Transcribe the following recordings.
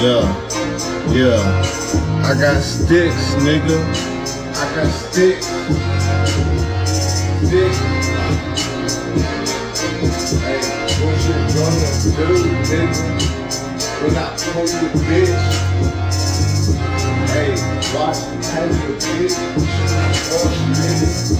Yeah, yeah. I got sticks, nigga. I got sticks. Sticks. Hey, what you gonna do, nigga? When I pull you, bitch. Hey, watch how you bitch. Oh, nigga.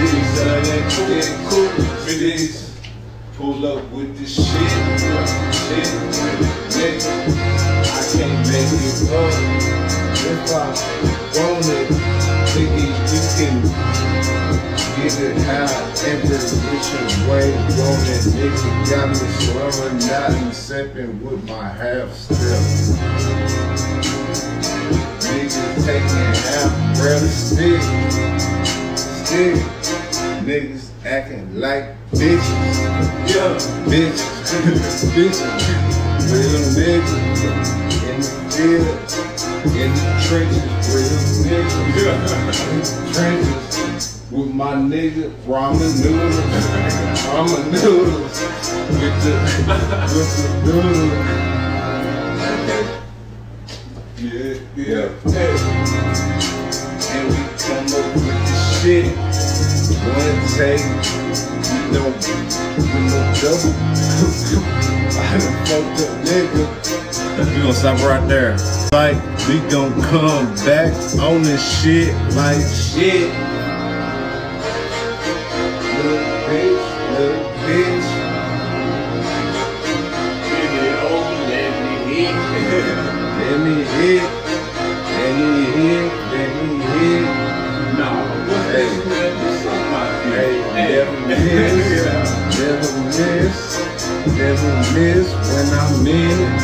got CDs, uh, that cool, cool, CDs. Pull up with this shit, shit, nigga. I can't make it up. If I want it, nigga, you can get it however which way you want it. Nigga got me slurring out and stepping with my half step. Niggas taking half breath stick, stick. Niggas acting like bitches. Yeah, bitches, bitches. Real niggas in the field, in the trenches. Real niggas in the trenches. With my nigga ramen noodles, ramen noodles, with the with the noodles. Yeah, yeah. Hey. And we come up with the shit. One you no double. I done fucked up nigga. We gonna stop right there. Like, we gon' come back on this shit like shit. Never miss, never miss, never miss when I'm in it,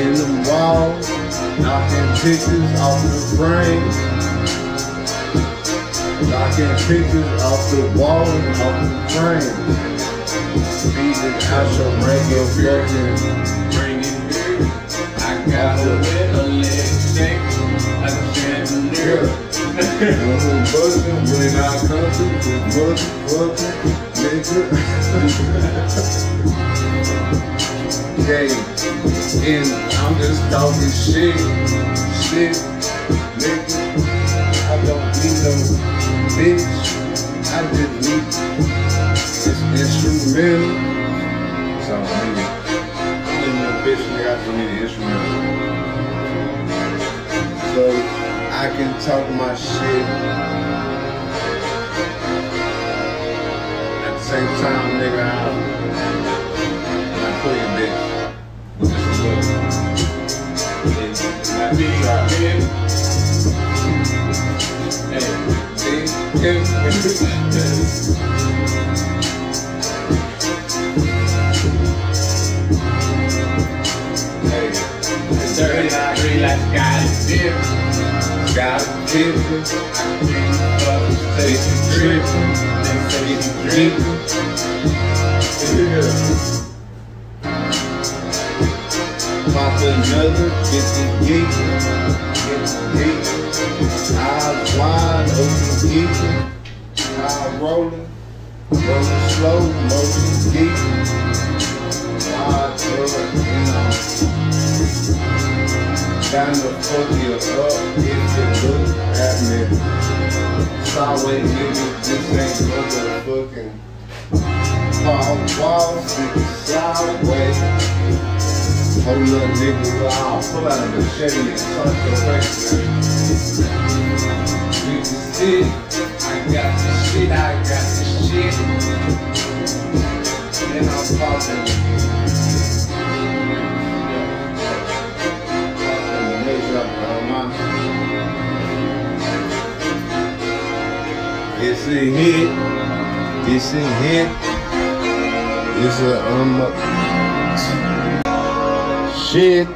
in the wall, knocking pictures off the frame, knocking pictures off the wall and off the frame. Beating out your radio fucking I got a I'm when I come to this motherfucking nigga. hey, and I'm just talking shit, shit, nigga. I don't need no bitch. I just need this instrumental. So, nigga, I'm in no bitch. I need instrumental. So I can talk my shit at the same time, nigga. I play a bitch. Hey, You drinking. Yeah. Pop another 50 geek. 50 geek. Eyes wide open geek. Eye rolling. Rolling slow, motion geek. Kinda fuck you up if you look at me. Sideways, nigga, this ain't motherfucking Paul Wall Street sideways. Hold up, nigga, I'll pull out a machete and cut face, man. You can see, I got this shit, I got this shit. And I'm popping. It's a hit. It's a hit. It's a um shit.